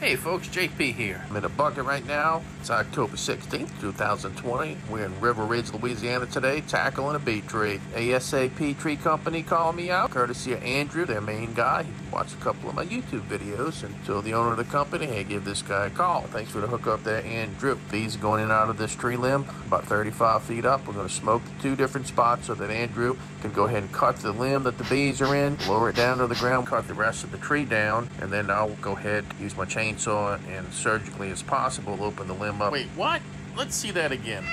Hey folks, JP here. I'm in a bucket right now. It's October 16th, 2020. We're in River Ridge, Louisiana today, tackling a bee tree. ASAP Tree Company called me out, courtesy of Andrew, their main guy. He watched a couple of my YouTube videos until the owner of the company, hey, give this guy a call. Thanks for the hookup there, and Andrew. Bees going in and out of this tree limb, about 35 feet up. We're going to smoke the two different spots so that Andrew can go ahead and cut the limb that the bees are in, lower it down to the ground, cut the rest of the tree down, and then I'll go ahead, use my chainsaw, and surgically as possible open the limb up. Wait, what? Let's see that again.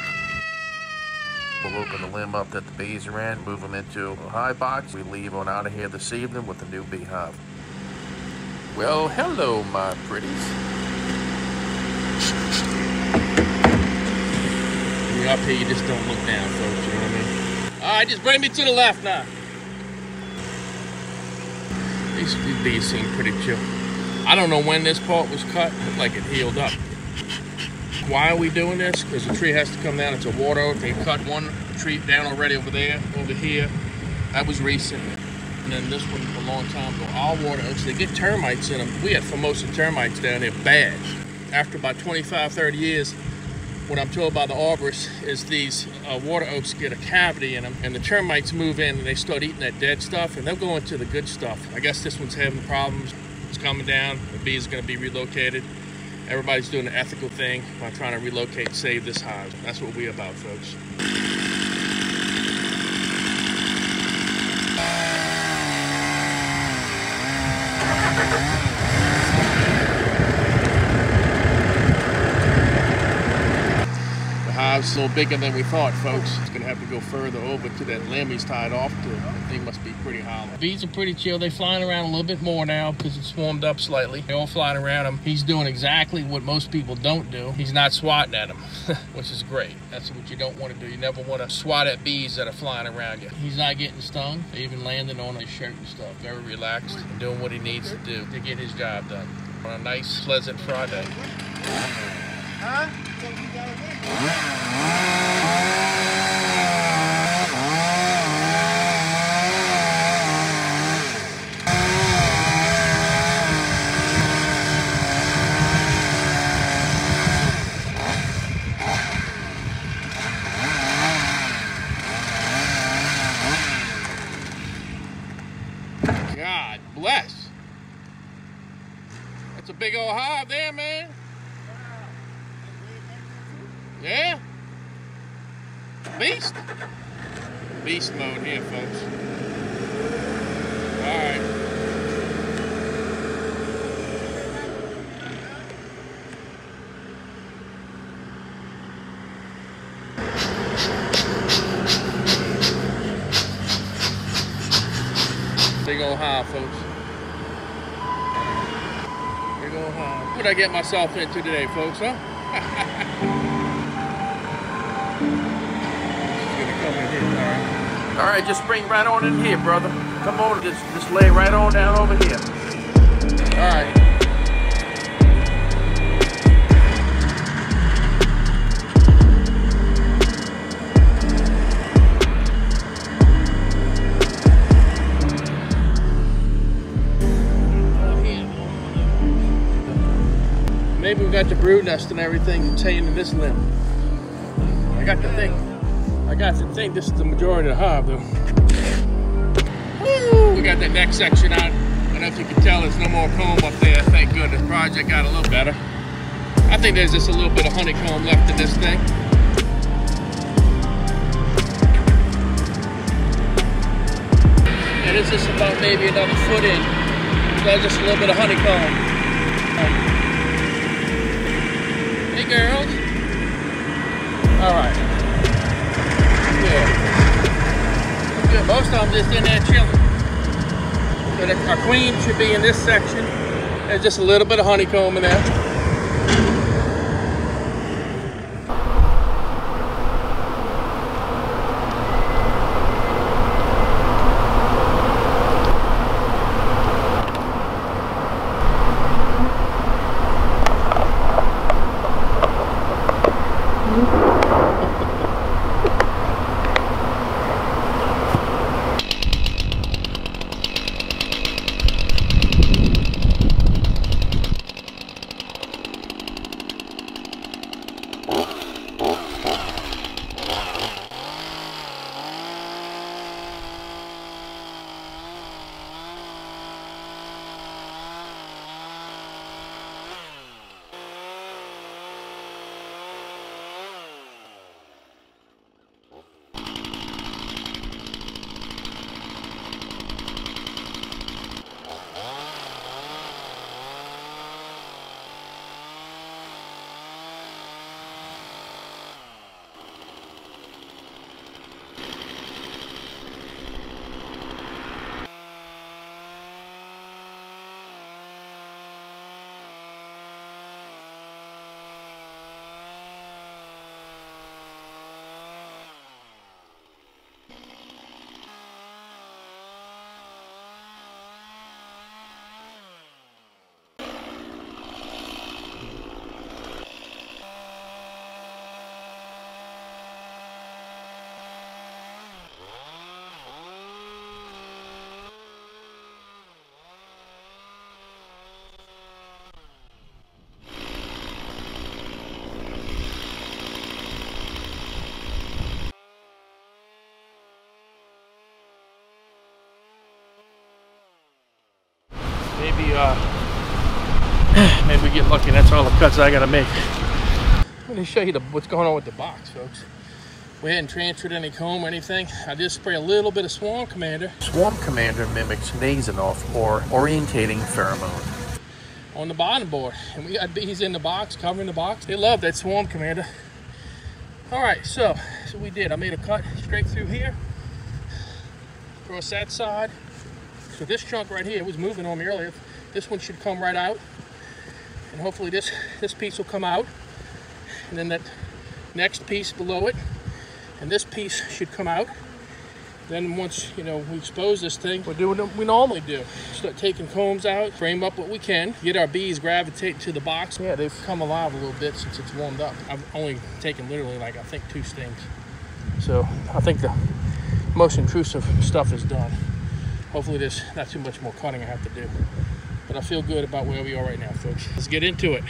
We'll open the limb up that the bees are in, move them into a hive box. We leave on out of here this evening with a new beehive. Well, hello, my pretties. You're up here, you just don't look down, folks. You know what I mean? All right, just bring me to the left now. These, these seem pretty chill. I don't know when this part was cut. Looked like it healed up. Why are we doing this? Because the tree has to come down. It's a water oak. They cut one tree down already over there, over here. That was recent. And then this one a long time ago. All water oaks, they get termites in them. We had Formosan termites down there, bad. After about 25, 30 years, what I'm told by the arborists is these uh, water oaks get a cavity in them and the termites move in and they start eating that dead stuff and they'll go into the good stuff. I guess this one's having problems. It's coming down. The bees are going to be relocated. Everybody's doing the ethical thing by trying to relocate save this hive. That's what we're about, folks. The hive's a little bigger than we thought, folks. It's gonna have to go further over to that limb he's tied off to. The thing must be pretty hollow. Bees are pretty chill. They're flying around a little bit more now because it's swarmed up slightly. They're all flying around him. He's doing exactly what most people don't do. He's not swatting at them, which is great. That's what you don't want to do. You never want to swat at bees that are flying around you. He's not getting stung. They even landing on his shirt and stuff. Very relaxed and doing what he needs to do to get his job done on a nice, pleasant Friday. God うん。Old hive, folks. Big old hive. What'd I get myself into today, folks, huh? She's gonna come in here, alright. All right, just bring right on in here, brother. Come on, just, just lay right on down over here. Alright. Maybe got the brood nest and everything contained in this limb. I got to think. I got to think this is the majority of the hive, though. Woo! We got that next section out. I don't know if you can tell, there's no more comb up there. Thank goodness. Project got a little better. I think there's just a little bit of honeycomb left in this thing. And it's just about maybe another foot in. There's just a little bit of honeycomb. Girls. All right. Good. Good. Most of them just in there chilling. But our queen should be in this section. There's just a little bit of honeycomb in there. Maybe we get lucky. That's all the cuts I gotta make. Let me show you the, what's going on with the box, folks. We hadn't transferred any comb or anything. I just spray a little bit of Swarm Commander. Swarm Commander mimics Nasonov or orientating pheromone. On the bottom board. And we got bees in the box, covering the box. They love that Swarm Commander. All right, so, so we did. I made a cut straight through here. Across that side. So this chunk right here was moving on me earlier. This one should come right out. And hopefully this, this piece will come out. And then that next piece below it. And this piece should come out. Then once, you know, we expose this thing, we're doing what we normally do. Start taking combs out, frame up what we can, get our bees gravitate to the box. Yeah, they've come alive a little bit since it's warmed up. I've only taken literally like, I think two stings. So I think the most intrusive stuff is done. Hopefully there's not too much more cutting I have to do. But I feel good about where we are right now, folks. Let's get into it.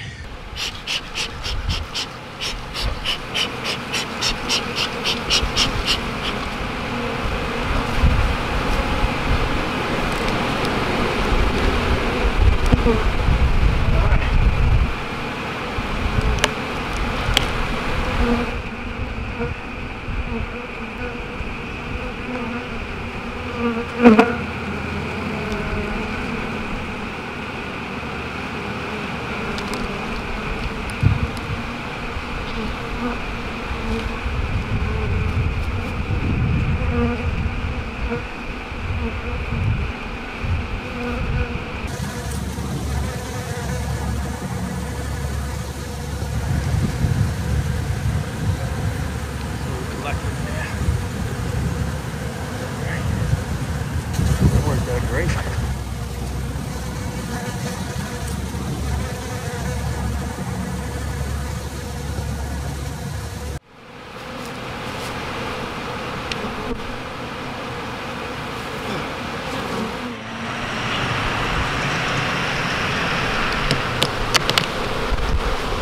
Worked out great.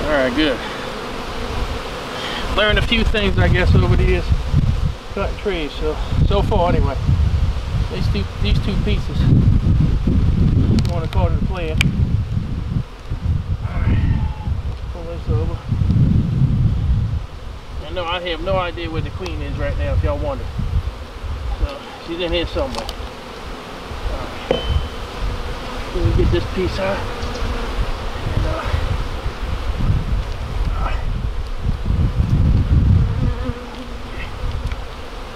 All right, good. Learned a few things, I guess, over the years cutting trees. So, so far, anyway, these two, these two pieces going according to plan. Pull this over. I know I have no idea where the queen is right now, if y'all wonder. So she's in here somewhere. Let me get this piece out. And, uh,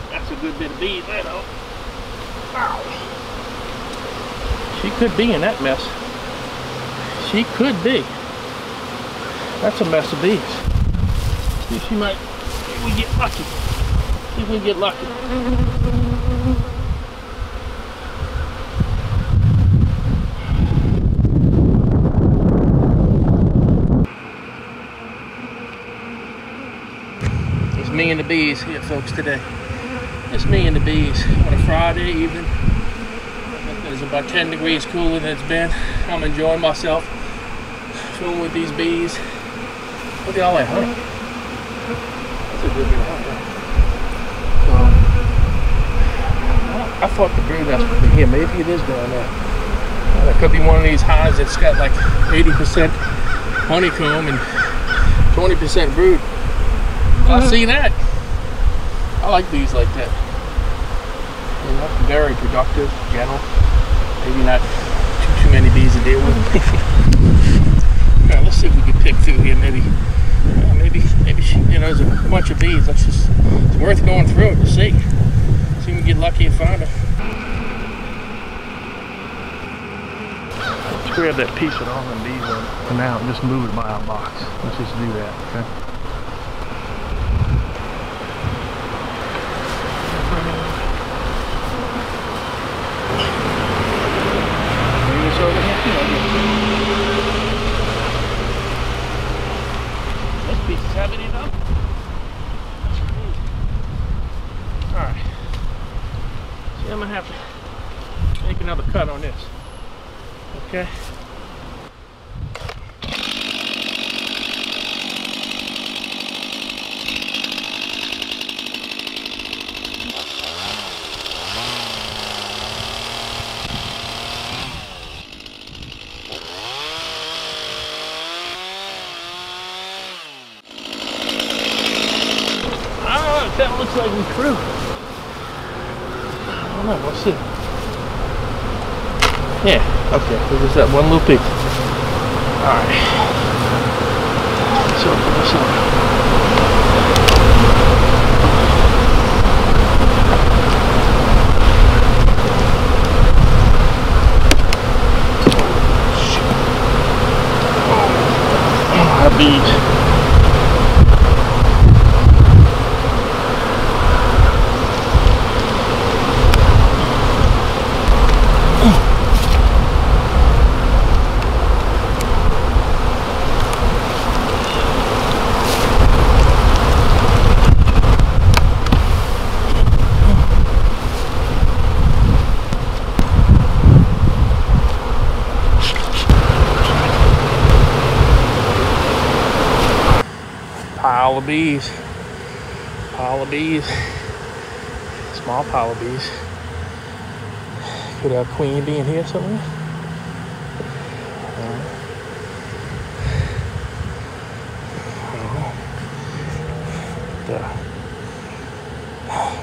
That's a good bit of bees there, though. Ow. She could be in that mess. She could be. That's a mess of bees. See if she might, if we get lucky. See if we get lucky. It's me and the bees here, folks, today. It's me and the bees on a Friday evening. It's about 10 degrees cooler than it's been. I'm enjoying myself. Chilling with these bees. Look at all that honey. That's a good bit of honey. So, I thought the brood nest would be here. Maybe it is down there. Well, it could be one of these hives that's got like 80% honeycomb and 20% brood. I uh-huh. see that. I like bees like that. You know, very productive, gentle. Maybe not too, too many bees to deal with. All right, let's see if we can pick through here. Maybe, uh, maybe, maybe she, you know, there's a bunch of bees. Let's just, it's worth going through it to see. See if we can get lucky and find her. Let's grab that piece with all them bees on it for now and just move it by our box. Let's just do that, okay? Yeah, I'm gonna have to make another cut on this. Okay. Ah, that looks like we threw. There's that one little peak. Alright. So, this one. I beat. Pile of bees. Pile of bees. Small pile of bees. Could our queen be in here somewhere?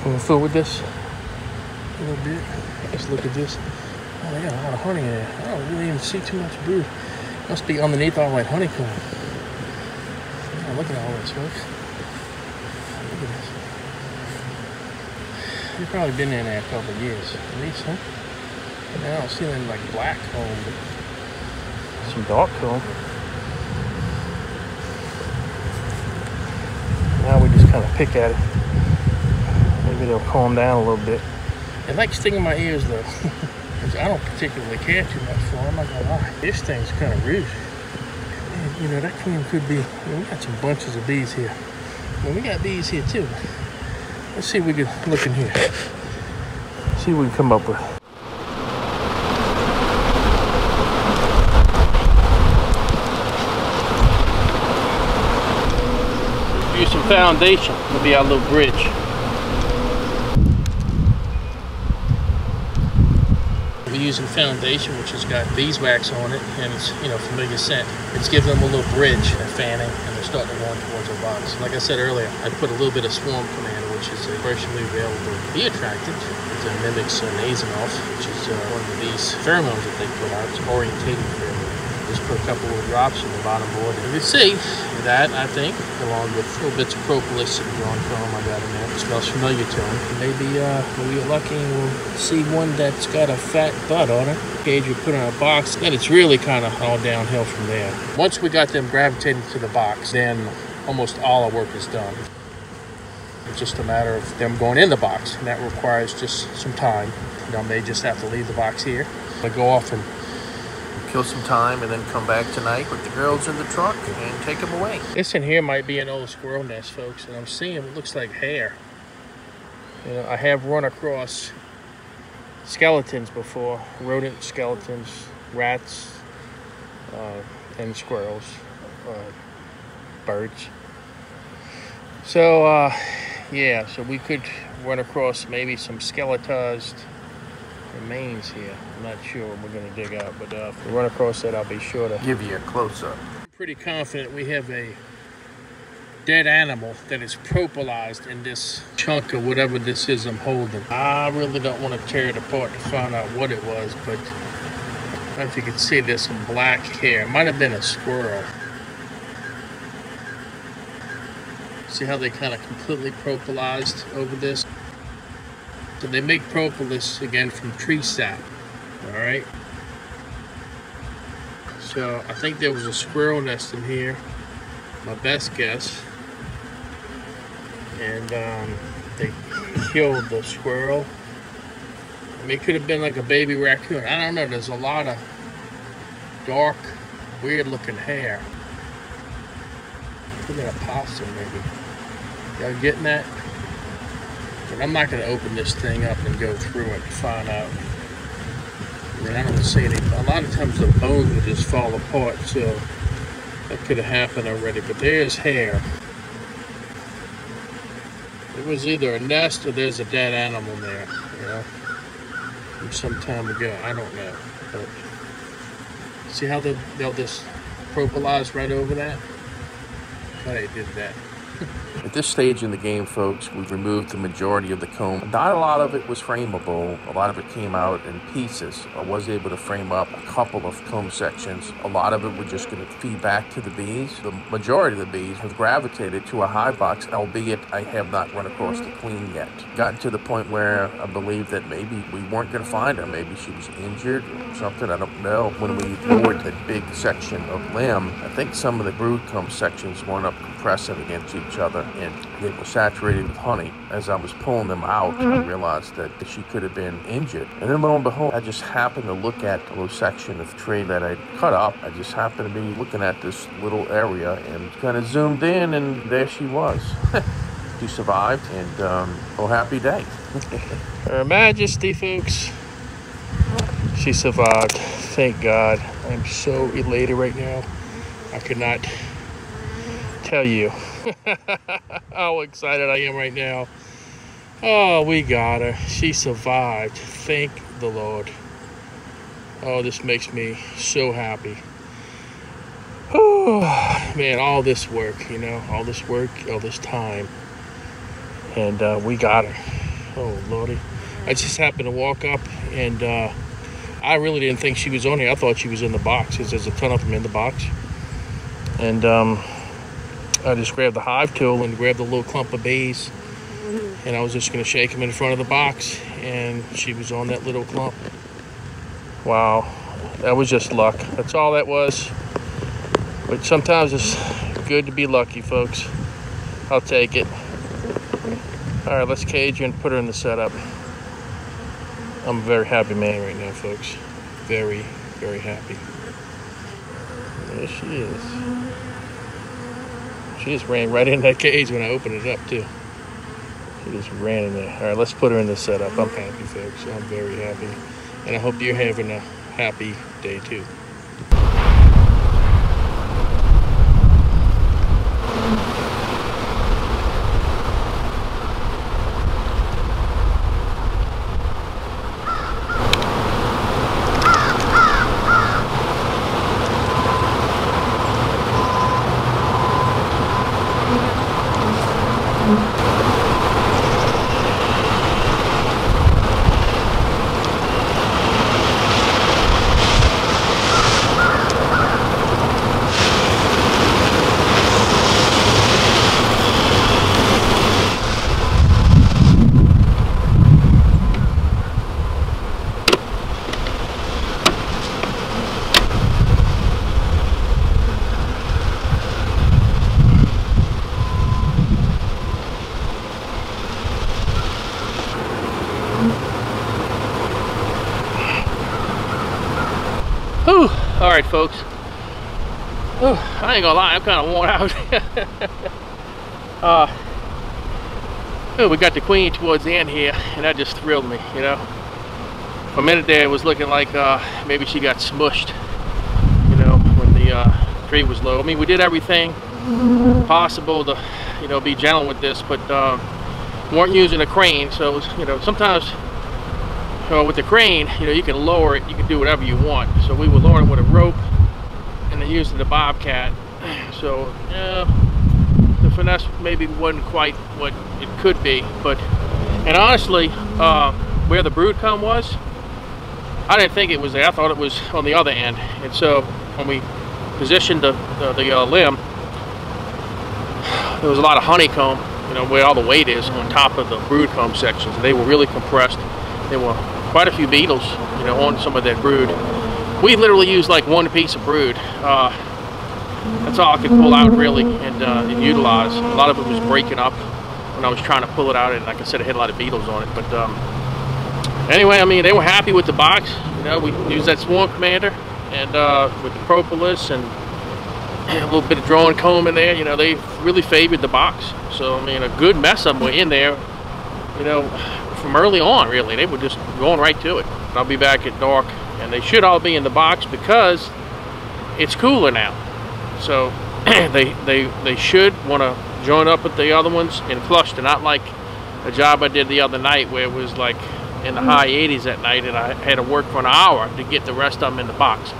We gonna fool with this a little bit. Let's look at this. Oh, they got a lot of honey in there. I don't really even see too much brood. Must be underneath all that honeycomb. Yeah, look at all this, folks. Look at this. They've probably been in there a couple of years, at least, huh? I don't see any like black comb, but some dark comb. Now we just kind of pick at it. Maybe they'll calm down a little bit. It likes stinging my ears though. I don't particularly care too much for 'em, I'm not gonna lie. This thing's kind of rude. You know, that queen could be, I mean, we got some bunches of bees here. Well, we got bees here too. Let's see if we can look in here. See what we can come up with. Use some foundation to be our little bridge. We're using foundation, which has got beeswax on it, and it's you know familiar scent. It's giving them a little bridge, a fanning, and they're starting to run towards our box. Like I said earlier, I put a little bit of Swarm Commander, which is commercially available bee attractant. It mimics Nasonov, which is uh, one of these pheromones that they put out. It's orientating pheromone. Just put a couple of drops in the bottom board. You can see that, I think, along with little bits of propolis and drawn comb I got in there. It smells familiar to him. Maybe uh, when we get lucky and we'll see one that's got a fat butt on it. Gauge we put in a box, then it's really kind of all downhill from there. Once we got them gravitating to the box, then almost all our work is done. It's just a matter of them going in the box, and that requires just some time. You know, they just have to leave the box here. I go off and Kill some time and then come back tonight with the girls in the truck and take them away. This in here might be an old squirrel nest, folks, and I'm seeing it looks like hair. You know, I have run across skeletons before, rodent skeletons, rats, uh, and squirrels, uh, birds. So, uh, yeah, so we could run across maybe some skeletized remains here. I'm not sure what we're going to dig out, but uh, if we run across that, I'll be sure to Give you a close up. pretty confident we have a dead animal that is propolized in this chunk of whatever this is I'm holding. I really don't want to tear it apart to find out what it was, but I don't know if you can see there's some black hair. It might have been a squirrel. See how they kind of completely propolized over this? So they make propolis again from tree sap. All right. So I think there was a squirrel nest in here. My best guess. And um, they killed the squirrel. I mean, it could have been like a baby raccoon. I don't know. There's a lot of dark, weird looking hair. Look at a possum, maybe. Y'all getting that? But I'm not going to open this thing up and go through it to find out. I mean, I don't see any. A lot of times the bones will just fall apart, so that could have happened already. But there's hair. It was either a nest or there's a dead animal there, you know, from some time ago. I don't know. But see how they, they'll just propolize right over that? They did that. At this stage in the game, folks, we've removed the majority of the comb. Not a lot of it was frameable. A lot of it came out in pieces. I was able to frame up a couple of comb sections. A lot of it was just going to feed back to the bees. The majority of the bees have gravitated to a hive box, albeit I have not run across the queen yet. Gotten to the point where I believe that maybe we weren't going to find her. Maybe she was injured or something. I don't know. When we lowered that big section of limb, I think some of the brood comb sections wound up compressing against each other and they were saturated with honey. As I was pulling them out, I realized that she could have been injured. And then lo and behold, I just happened to look at the little section of tree that I cut up. I just happened to be looking at this little area and kind of zoomed in and there she was. she survived and um, oh happy day. Her Majesty, folks. She survived. Thank God. I'm so elated right now. I could not tell you how excited I am right now. Oh, we got her. She survived. Thank the Lord. Oh, this makes me so happy. Oh, man, all this work, you know, all this work, all this time. And uh, we got her. Oh, Lordy. I just happened to walk up and uh, I really didn't think she was on here. I thought she was in the box because there's a ton of them in the box. And um, I just grabbed the hive tool and grabbed the little clump of bees. Mm-hmm. And I was just going to shake them in front of the box. And she was on that little clump. Wow. That was just luck. That's all that was. But sometimes it's good to be lucky, folks. I'll take it. All right, let's cage her and put her in the setup. I'm a very happy man right now, folks. Very, very happy. There she is. She just ran right in that cage when I opened it up, too. She just ran in there. All right, let's put her in the setup. I'm happy, folks. I'm very happy. And I hope you're having a happy day, too. Whew. All right, folks. Whew. I ain't gonna lie, I'm kind of worn out. uh, we got the queen towards the end here, and that just thrilled me, you know. For a minute there, it was looking like uh, maybe she got smushed, you know, when the uh, tree was low. I mean, we did everything possible to, you know, be gentle with this, but uh, weren't using a crane, so it was, you know, sometimes so with the crane, you know, you can lower it, you can do whatever you want. So we were lowering it with a rope and then using the bobcat. So yeah, the finesse maybe wasn't quite what it could be, but and honestly, uh, where the brood comb was, I didn't think it was there. I thought it was on the other end. And so when we positioned the the, the uh, limb, there was a lot of honeycomb, you know, where all the weight is on top of the brood comb sections. They were really compressed. There were quite a few beetles, you know, on some of that brood. We literally used like one piece of brood. Uh, that's all I could pull out really and, uh, and, utilize. A lot of it was breaking up when I was trying to pull it out, and like I said, it had a lot of beetles on it. But um, anyway, I mean, they were happy with the box. You know, we used that Swarm Commander and uh, with the propolis and a little bit of drone comb in there. You know, they really favored the box. So I mean, a good mess of them were in there. You know, from early on, really. They were just going right to it. I'll be back at dark, and they should all be in the box because it's cooler now. So they they they should want to join up with the other ones in cluster, not like a job I did the other night where it was like in the mm. high 80s at night, and I had to work for an hour to get the rest of them in the box.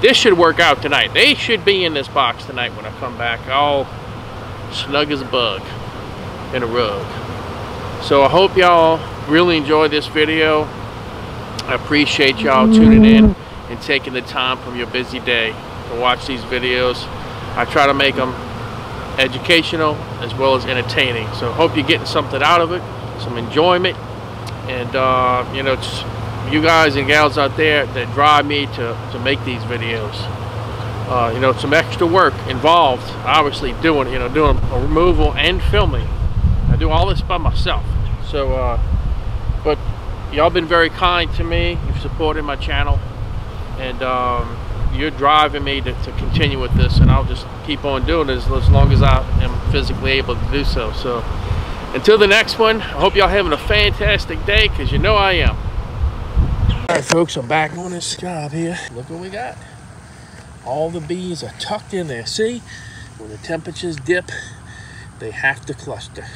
This should work out tonight. They should be in this box tonight when I come back. I'll snug as a bug in a rug. So I hope y'all really enjoy this video. I appreciate y'all tuning in and taking the time from your busy day to watch these videos. I try to make them educational as well as entertaining. So hope you're getting something out of it, some enjoyment, and uh, you know, it's you guys and gals out there that drive me to, to make these videos. Uh, you know, some extra work involved, obviously doing, you know, doing a removal and filming. I do all this by myself. So, uh, but y'all been very kind to me. You've supported my channel, and um, you're driving me to, to, continue with this, and I'll just keep on doing as long as I am physically able to do so. So, until the next one, I hope y'all having a fantastic day, because you know I am. All right, folks, I'm back on this job here. Look what we got. All the bees are tucked in there. See, when the temperatures dip, they have to cluster.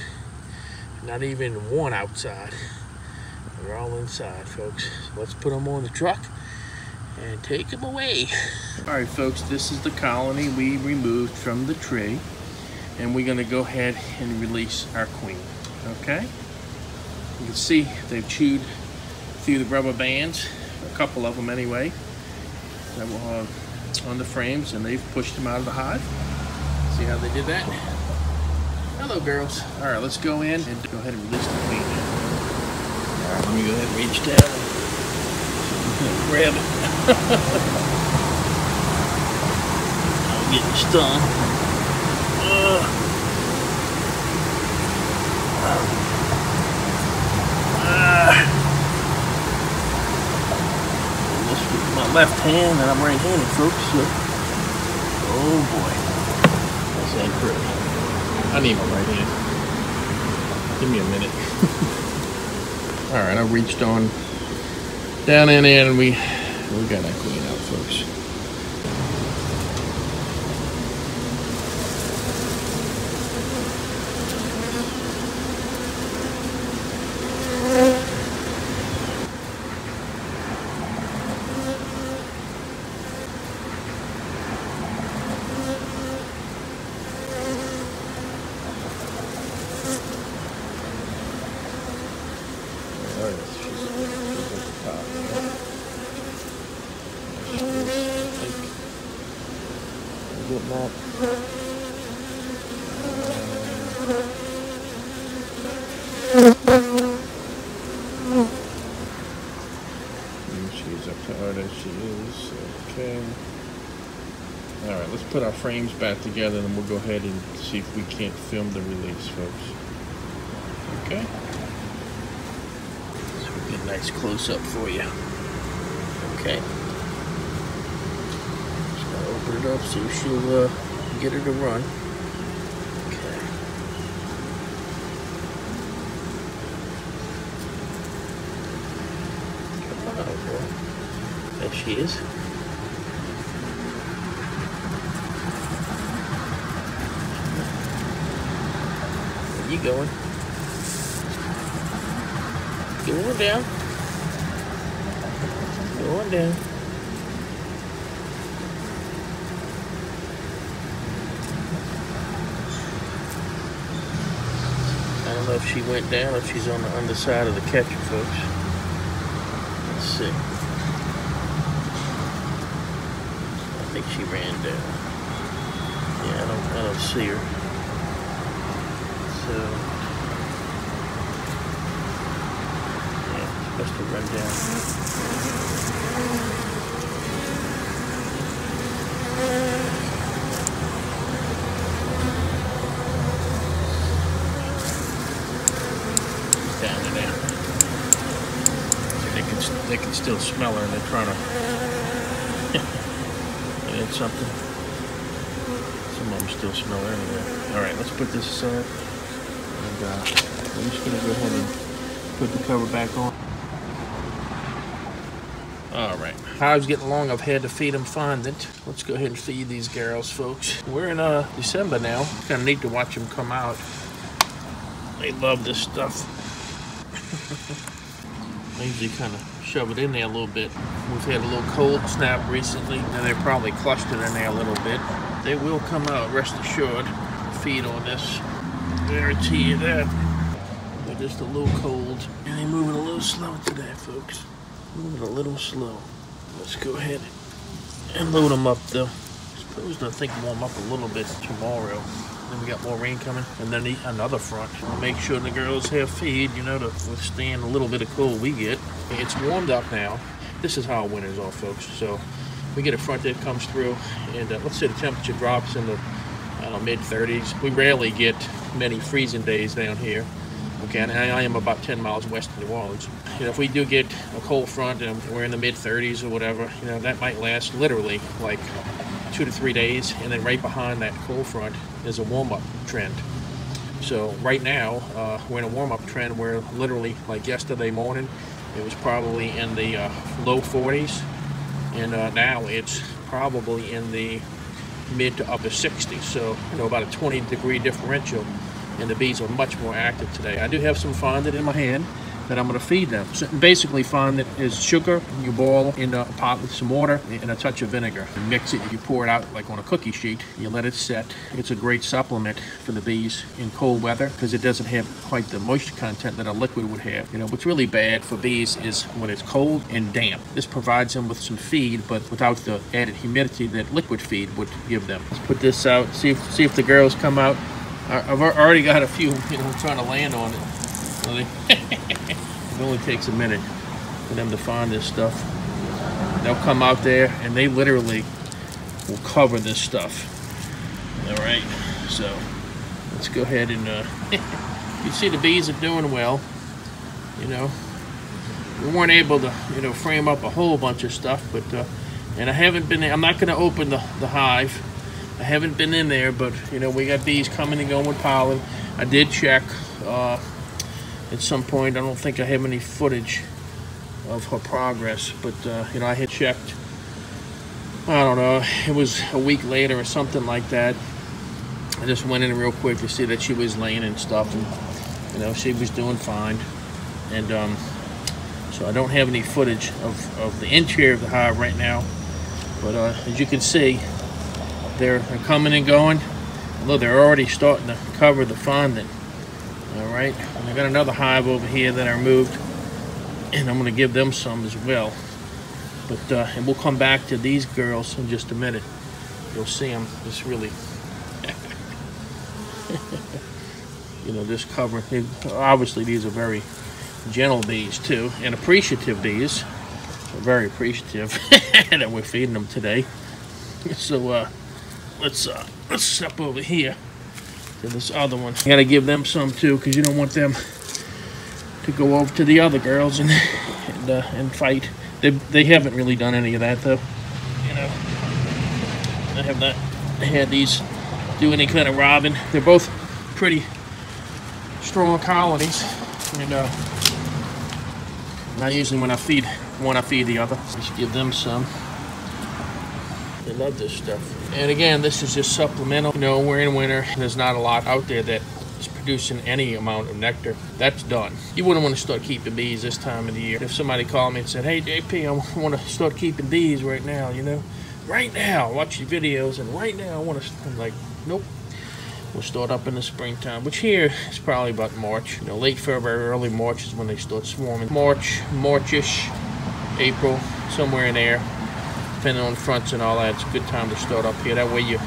Not even one outside. They're all inside, folks. So let's put them on the truck and take them away. All right, folks, this is the colony we removed from the tree. And we're gonna go ahead and release our queen, okay? You can see they've chewed through the rubber bands, a couple of them anyway, that were uh, on the frames, and they've pushed them out of the hive. See how they did that? Hello, girls. All right, let's go in and go ahead and release the queen. All right, let me go ahead and reach down grab it. I'm getting stung. Uh. left hand and I'm right-handed, folks. So, oh boy, this ain't pretty. I need my right hand. Give me a minute. All right, I reached on down in there and we we got that queen out, folks. put our frames back together and we'll go ahead and see if we can't film the release, folks. Okay? So we get a nice close-up for you. Okay. Just gonna open it up, if she'll uh, get her to run. Okay. There she is. You going? Go on down. Going down. I don't know if she went down or if she's on the underside of the catcher, folks. Let's see. I think she ran down. Yeah, I don't I don't see her so yeah, supposed to run down. Down and down. So they can they can still smell her and they're trying to get something. Some of them still smell her anyway. All right, let's put this aside I'm just gonna go ahead and put the cover back on. All right, hive's getting long. I've had to feed them fondant. Let's go ahead and feed these girls, folks. We're in uh, December now. Kind of neat to watch them come out. They love this stuff. I usually kind of shove it in there a little bit. We've had a little cold snap recently, and they're probably clustered in there a little bit. They will come out, rest assured feed on this. Guarantee you that. They're just a little cold. And they're moving a little slow today, folks. Moving a little slow. Let's go ahead and load them up though. Supposed to think warm up a little bit tomorrow. Then we got more rain coming, and then another front. Make sure the girls have feed, you know, to withstand a little bit of cold we get. It's warmed up now. This is how winters are, folks. So we get a front that comes through, and uh, let's say the temperature drops in the mid 30s. We rarely get many freezing days down here. Okay, and I am about 10 miles west of New Orleans. You know, if we do get a cold front and we're in the mid 30s or whatever, you know, that might last literally like two to three days, and then right behind that cold front is a warm-up trend. So right now, uh, we're in a warm-up trend where literally, like yesterday morning, it was probably in the uh, low 40s, and uh, now it's probably in the mid to upper 60s. So, you know, about a 20 degree differential, and the bees are much more active today. I do have some fondant in my hand that I'm going to feed them. So basically fondant is sugar, you boil in a pot with some water and a touch of vinegar. You mix it, you pour it out like on a cookie sheet, you let it set. It's a great supplement for the bees in cold weather because it doesn't have quite the moisture content that a liquid would have. You know, what's really bad for bees is when it's cold and damp. This provides them with some feed, but without the added humidity that liquid feed would give them. Let's put this out, see if, see if the girls come out. I've already got a few, you know, trying to land on it. it only takes a minute for them to find this stuff. They'll come out there and they literally will cover this stuff. All right, so let's go ahead and uh, you see the bees are doing well. You know, we weren't able to you know frame up a whole bunch of stuff, but uh, and I haven't been. I'm not going to open the the hive. I haven't been in there, but you know we got bees coming and going with pollen. I did check. Uh, at some point. I don't think I have any footage of her progress, but uh, you know, I had checked. I don't know. It was a week later or something like that. I just went in real quick to see that she was laying and stuff, and you know, she was doing fine. And um, so I don't have any footage of, of the interior of the hive right now. But uh, as you can see, they're, they're coming and going. Look, they're already starting to cover the fondant. All right, and I got another hive over here that I moved, and I'm gonna give them some as well. But uh, and we'll come back to these girls in just a minute. You'll see them just really, you know, just cover. Obviously, these are very gentle bees too, and appreciative bees. We're very appreciative that we're feeding them today. So uh, let's uh, let's step over here to this other one. You gotta give them some too, because you don't want them to go over to the other girls and and, uh, and fight. They, they haven't really done any of that though. You know, I have not had these do any kind of robbing. They're both pretty strong colonies, and uh, not usually when I feed one, I feed the other. Just give them some. Love this stuff. And again, this is just supplemental. You know, we're in winter. There's not a lot out there that is producing any amount of nectar. That's done. You wouldn't want to start keeping bees this time of the year. If somebody called me and said, hey, JP, I want to start keeping bees right now, you know, right now, watch your videos, and right now I want to, I'm like, nope. We'll start up in the springtime, which here is probably about March. You know, late February, early March is when they start swarming. March, Marchish, April, somewhere in there depending on fronts and all that, it's a good time to start up here. That way you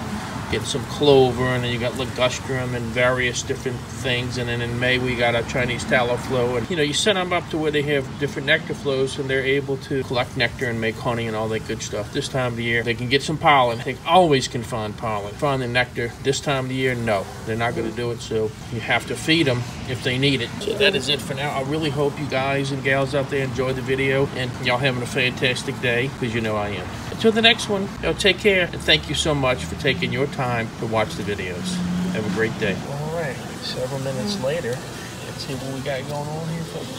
get some clover, and then you got ligustrum and various different things. And then in May we got a Chinese tallow flow, and you know you set them up to where they have different nectar flows, and they're able to collect nectar and make honey and all that good stuff. This time of the year they can get some pollen. They always can find pollen. Find the nectar this time of the year, no, they're not going to do it. So you have to feed them if they need it. So that is it for now. I really hope you guys and gals out there enjoyed the video, and y'all having a fantastic day because you know I am. Until the next one, you know, take care and thank you so much for taking your time to watch the videos. Have a great day. All right, several minutes later, let's see what we got going on here, folks.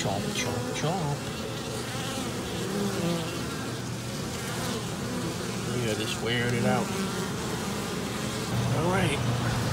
Chomp, chomp, chomp. We are just wearing it out. All right.